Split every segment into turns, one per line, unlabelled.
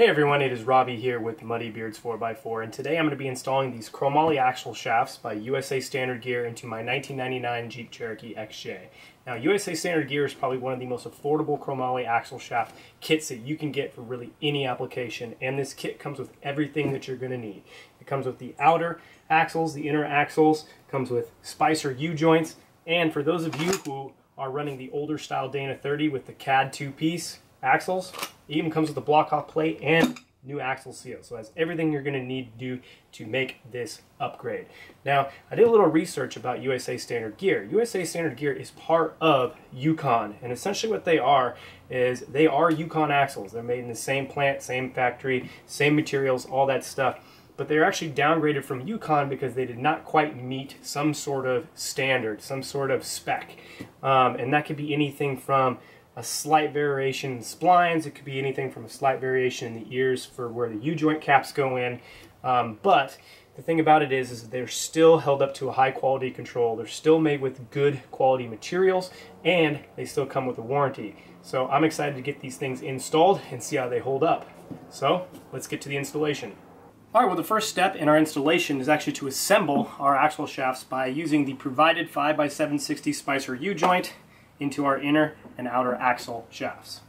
Hey everyone, it is Robbie here with Muddy Beards 4x4 and today I'm going to be installing these chromoly axle shafts by USA Standard Gear into my 1999 Jeep Cherokee XJ. Now USA Standard Gear is probably one of the most affordable chromoly axle shaft kits that you can get for really any application and this kit comes with everything that you're going to need. It comes with the outer axles, the inner axles, comes with Spicer U-joints and for those of you who are running the older style Dana 30 with the CAD two-piece axles, it even comes with a block off plate and new axle seal. So that's everything you're going to need to do to make this upgrade. Now, I did a little research about USA Standard Gear. USA Standard Gear is part of Yukon, and essentially what they are is they are Yukon axles. They're made in the same plant, same factory, same materials, all that stuff. But they're actually downgraded from Yukon because they did not quite meet some sort of standard, some sort of spec. Um, and that could be anything from a slight variation in splines. It could be anything from a slight variation in the ears for where the U-joint caps go in. Um, but the thing about it is, is they're still held up to a high quality control. They're still made with good quality materials and they still come with a warranty. So I'm excited to get these things installed and see how they hold up. So let's get to the installation. Alright, well the first step in our installation is actually to assemble our axle shafts by using the provided 5x760 Spicer U-joint into our inner and outer axle shafts.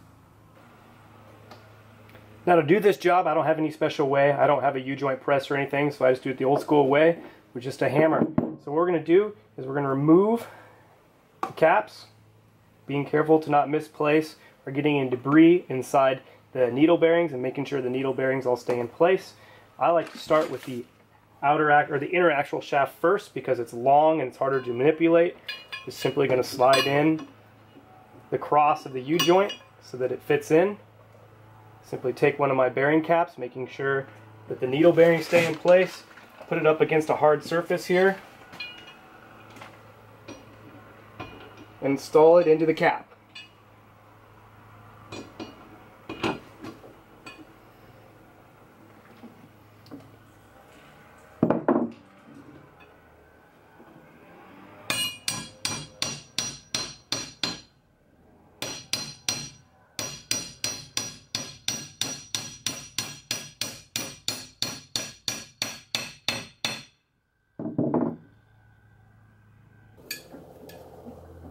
Now to do this job, I don't have any special way. I don't have a U-joint press or anything, so I just do it the old school way with just a hammer. So what we're going to do is we're going to remove the caps, being careful to not misplace or getting any debris inside the needle bearings and making sure the needle bearings all stay in place. I like to start with the outer act or the inner axle shaft first because it's long and it's harder to manipulate. Just simply going to slide in the cross of the U-joint so that it fits in. Simply take one of my bearing caps, making sure that the needle bearings stay in place. Put it up against a hard surface here. And install it into the cap.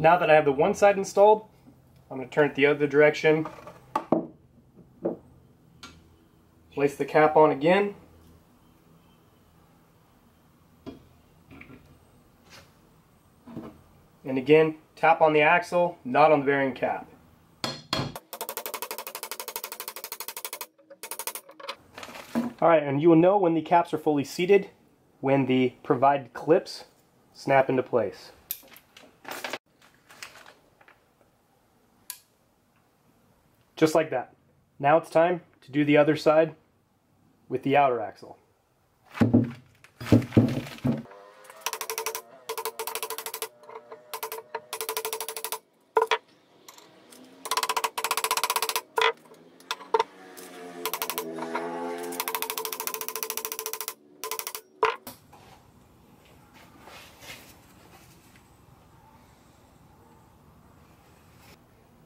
Now that I have the one side installed, I'm going to turn it the other direction. Place the cap on again. And again, tap on the axle, not on the bearing cap. Alright, and you will know when the caps are fully seated when the provided clips snap into place. Just like that. Now it's time to do the other side with the outer axle.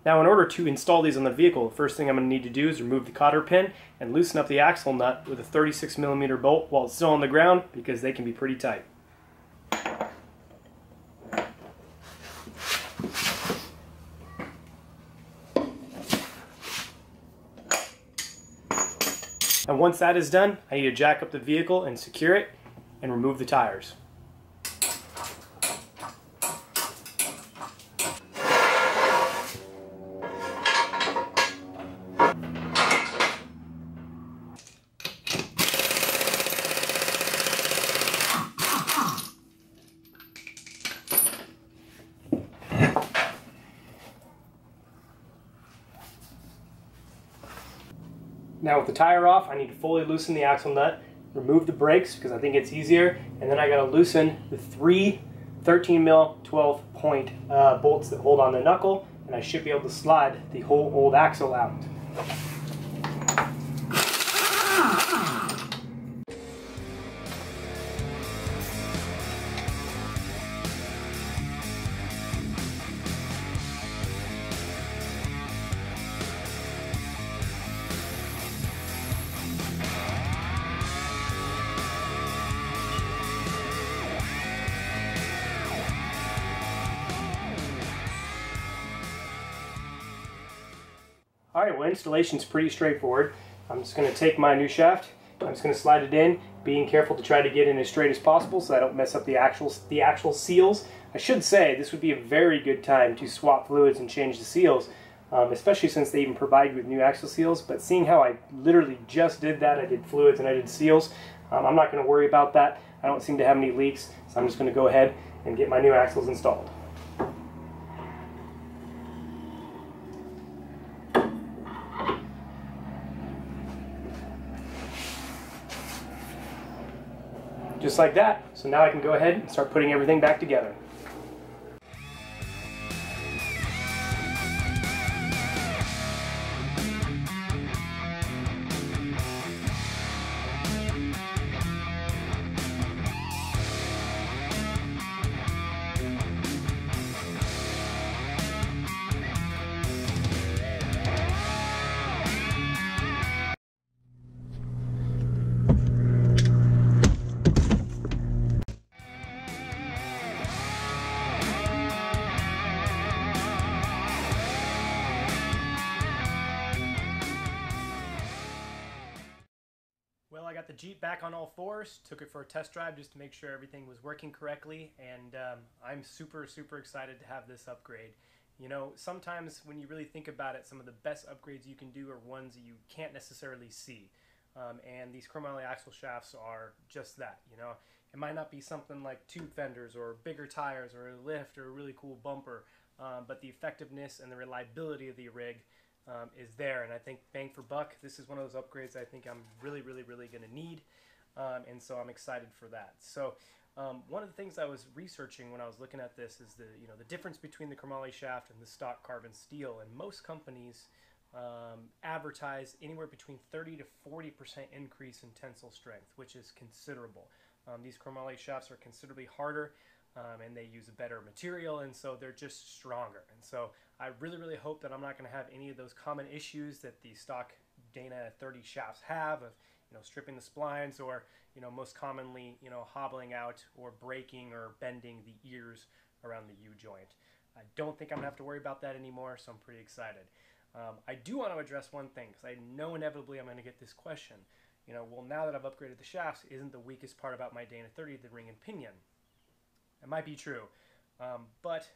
Now in order to install these on the vehicle, the first thing I'm going to need to do is remove the cotter pin and loosen up the axle nut with a 36 millimeter bolt while it's still on the ground because they can be pretty tight. And once that is done, I need to jack up the vehicle and secure it and remove the tires. Now with the tire off, I need to fully loosen the axle nut, remove the brakes because I think it's easier, and then I gotta loosen the three 13 mil 12 point uh, bolts that hold on the knuckle, and I should be able to slide the whole old axle out. Alright, well installation is pretty straightforward. I'm just going to take my new shaft, I'm just going to slide it in, being careful to try to get in as straight as possible so I don't mess up the actual, the actual seals. I should say this would be a very good time to swap fluids and change the seals, um, especially since they even provide you with new axle seals. But seeing how I literally just did that, I did fluids and I did seals, um, I'm not going to worry about that. I don't seem to have any leaks, so I'm just going to go ahead and get my new axles installed. Just like that. So now I can go ahead and start putting everything back together. I got the Jeep back on all fours, took it for a test drive just to make sure everything was working correctly, and um, I'm super, super excited to have this upgrade. You know, sometimes when you really think about it, some of the best upgrades you can do are ones that you can't necessarily see. Um, and these chromoly axle shafts are just that, you know. It might not be something like tube fenders or bigger tires or a lift or a really cool bumper, um, but the effectiveness and the reliability of the rig um, is there. And I think bang for buck, this is one of those upgrades I think I'm really, really, really going to need. Um, and so I'm excited for that. So um, one of the things I was researching when I was looking at this is the you know the difference between the chromoly shaft and the stock carbon steel. And most companies um, advertise anywhere between 30 to 40 percent increase in tensile strength, which is considerable. Um, these chromoly shafts are considerably harder um, and they use a better material, and so they're just stronger. And so I really, really hope that I'm not going to have any of those common issues that the stock Dana 30 shafts have of you know stripping the splines or you know most commonly you know hobbling out or breaking or bending the ears around the U joint. I don't think I'm gonna have to worry about that anymore, so I'm pretty excited. Um, I do want to address one thing because I know inevitably I'm going to get this question. You know, well now that I've upgraded the shafts, isn't the weakest part about my Dana 30 the ring and pinion? It might be true, um, but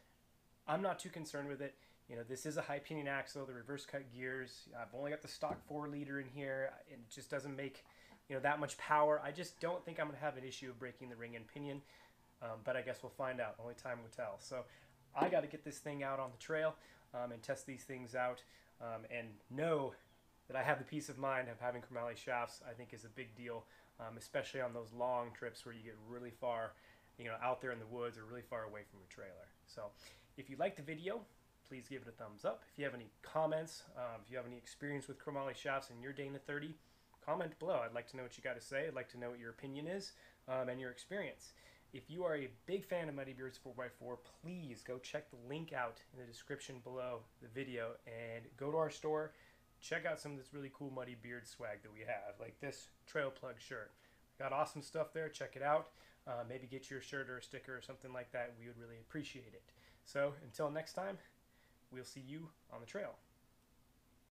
I'm not too concerned with it. You know, this is a high pinion axle, the reverse cut gears. I've only got the stock four liter in here. It just doesn't make, you know, that much power. I just don't think I'm going to have an issue of breaking the ring and pinion, um, but I guess we'll find out. Only time will tell. So I got to get this thing out on the trail um, and test these things out um, and know that I have the peace of mind of having chromoly shafts, I think is a big deal, um, especially on those long trips where you get really far you know, out there in the woods or really far away from your trailer. So if you liked the video, please give it a thumbs up. If you have any comments, um, if you have any experience with chromoly shafts in your Dana 30, comment below. I'd like to know what you got to say. I'd like to know what your opinion is um, and your experience. If you are a big fan of Muddy Beards 4x4, please go check the link out in the description below the video and go to our store. Check out some of this really cool Muddy Beard swag that we have, like this Trail Plug shirt. Got awesome stuff there. Check it out. Uh, maybe get your shirt or a sticker or something like that. We would really appreciate it. So until next time, we'll see you on the trail.